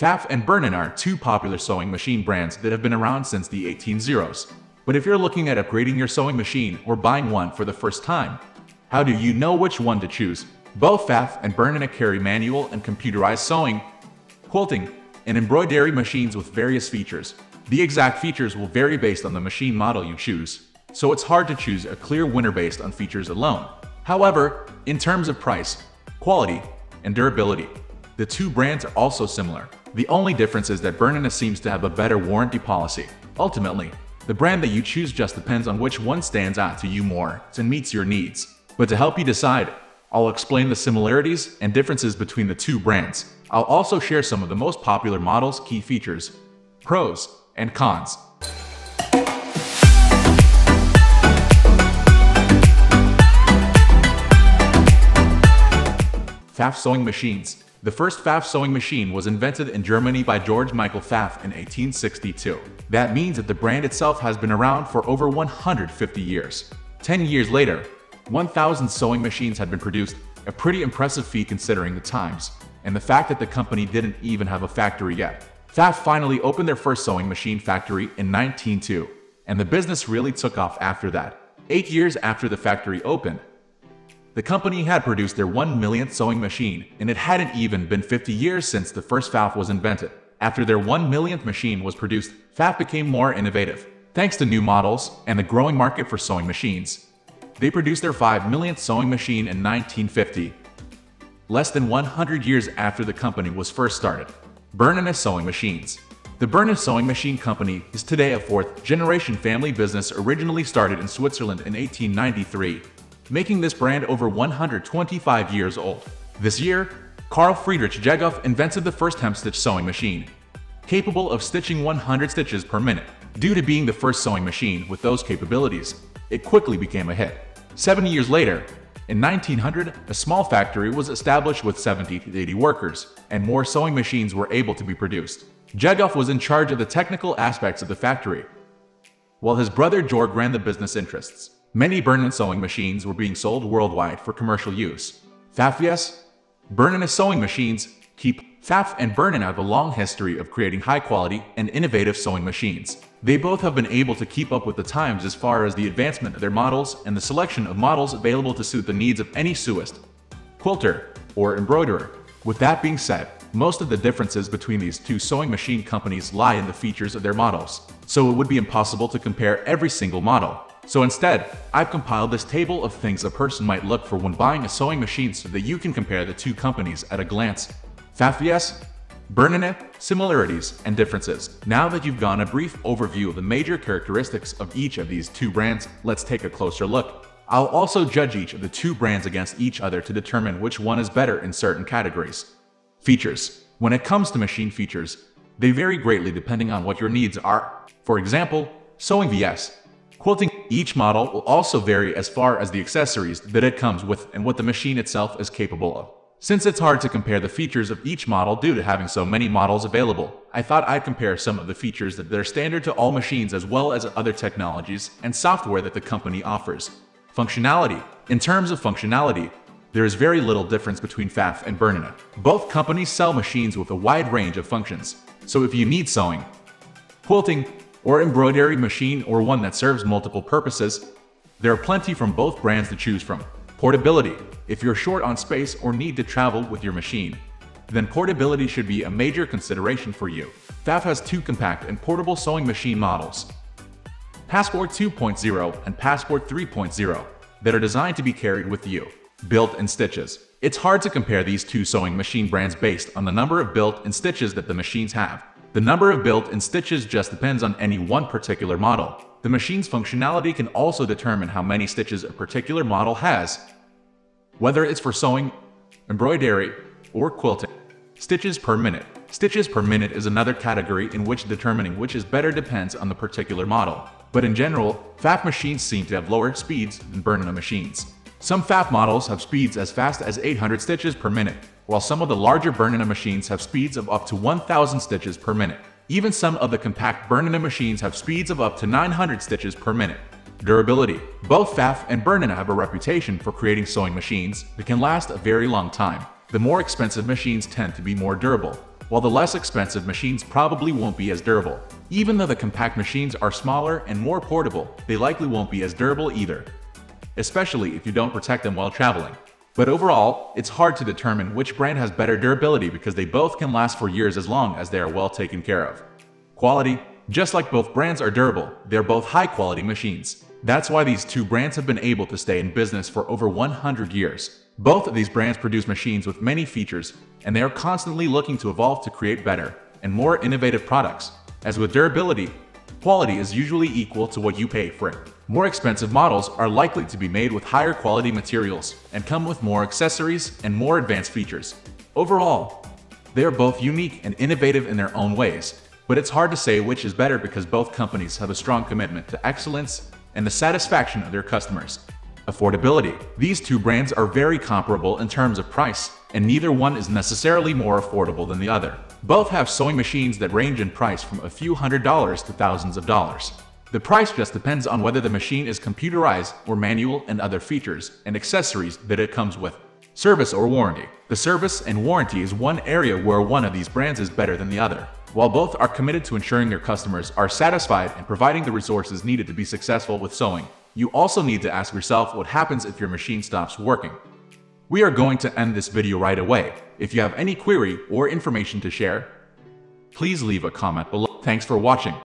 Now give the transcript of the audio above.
Pfaff and Bernina are two popular sewing machine brands that have been around since the 1800s. But if you're looking at upgrading your sewing machine or buying one for the first time, how do you know which one to choose? Both Pfaff and Bernina carry manual and computerized sewing, quilting, and embroidery machines with various features. The exact features will vary based on the machine model you choose, so it's hard to choose a clear winner based on features alone. However, in terms of price, quality, and durability, the two brands are also similar. The only difference is that Bernina seems to have a better warranty policy. Ultimately, the brand that you choose just depends on which one stands out to you more and meets your needs. But to help you decide, I'll explain the similarities and differences between the two brands. I'll also share some of the most popular models, key features, pros, and cons. Pfaff sewing machines. The first Pfaff sewing machine was invented in Germany by George Michael Pfaff in 1862. That means that the brand itself has been around for over 150 years. 10 years later, 1,000 sewing machines had been produced, a pretty impressive feat considering the times, and the fact that the company didn't even have a factory yet. Pfaff finally opened their first sewing machine factory in 1902, and the business really took off after that. Eight years after the factory opened, the company had produced their 1 millionth sewing machine, and it hadn't even been 50 years since the first Pfaff was invented. After their 1 millionth machine was produced, Pfaff became more innovative. Thanks to new models and the growing market for sewing machines, they produced their 5 millionth sewing machine in 1950, less than 100 years after the company was first started. Bernina Sewing Machines The Bernina Sewing Machine Company is today a fourth-generation family business originally started in Switzerland in 1893 making this brand over 125 years old. This year, Carl Friedrich Gegauf invented the first hem-stitch sewing machine, capable of stitching 100 stitches per minute. Due to being the first sewing machine with those capabilities, it quickly became a hit. Seven years later, in 1900, a small factory was established with 70 to 80 workers, and more sewing machines were able to be produced. Gegauf was in charge of the technical aspects of the factory, while his brother Georg ran the business interests. Many Bernina sewing machines were being sold worldwide for commercial use. Pfaff vs, Bernina sewing machines keep Pfaff and Bernina have a long history of creating high-quality and innovative sewing machines. They both have been able to keep up with the times as far as the advancement of their models and the selection of models available to suit the needs of any sewist, quilter, or embroiderer. With that being said, most of the differences between these two sewing machine companies lie in the features of their models, so it would be impossible to compare every single model. So instead, I've compiled this table of things a person might look for when buying a sewing machine so that you can compare the two companies at a glance. Pfaff vs, Bernina, similarities and differences. Now that you've gotten a brief overview of the major characteristics of each of these two brands, let's take a closer look. I'll also judge each of the two brands against each other to determine which one is better in certain categories. Features. When it comes to machine features, they vary greatly depending on what your needs are. For example, sewing vs. Quilting each model will also vary as far as the accessories that it comes with and what the machine itself is capable of. Since it's hard to compare the features of each model due to having so many models available, I thought I'd compare some of the features that are standard to all machines as well as other technologies and software that the company offers. Functionality. In terms of functionality, there is very little difference between Pfaff and Bernina. Both companies sell machines with a wide range of functions, so if you need sewing, quilting, or embroidery machine or one that serves multiple purposes, there are plenty from both brands to choose from. Portability. If you're short on space or need to travel with your machine, then portability should be a major consideration for you. Pfaff has two compact and portable sewing machine models, Passport 2.0 and Passport 3.0, that are designed to be carried with you. Built-in stitches. It's hard to compare these two sewing machine brands based on the number of built-in stitches that the machines have. The number of built-in stitches just depends on any one particular model. The machine's functionality can also determine how many stitches a particular model has, whether it's for sewing, embroidery, or quilting. Stitches per minute. Stitches per minute is another category in which determining which is better depends on the particular model. But in general, Pfaff machines seem to have lower speeds than Bernina machines. Some Pfaff models have speeds as fast as 800 stitches per minute, while some of the larger Bernina machines have speeds of up to 1000 stitches per minute. Even some of the compact Bernina machines have speeds of up to 900 stitches per minute. Durability. Both Pfaff and Bernina have a reputation for creating sewing machines that can last a very long time. The more expensive machines tend to be more durable. while the less expensive machines probably won't be as durable. Even though the compact machines are smaller and more portable, they likely won't be as durable either, especially if you don't protect them while traveling. But overall, it's hard to determine which brand has better durability because they both can last for years as long as they are well taken care of. Quality, just like both brands are durable, they're both high-quality machines. That's why these two brands have been able to stay in business for over 100 years. Both of these brands produce machines with many features, and they are constantly looking to evolve to create better and more innovative products. As with durability, quality is usually equal to what you pay for it. More expensive models are likely to be made with higher quality materials and come with more accessories and more advanced features. Overall, they are both unique and innovative in their own ways, but it's hard to say which is better because both companies have a strong commitment to excellence and the satisfaction of their customers. Affordability. These two brands are very comparable in terms of price, and neither one is necessarily more affordable than the other. Both have sewing machines that range in price from a few hundred dollars to thousands of dollars. The price just depends on whether the machine is computerized or manual and other features and accessories that it comes with. Service or warranty. The service and warranty is one area where one of these brands is better than the other. While both are committed to ensuring their customers are satisfied and providing the resources needed to be successful with sewing, you also need to ask yourself what happens if your machine stops working. We are going to end this video right away. If you have any query or information to share, please leave a comment below. Thanks for watching.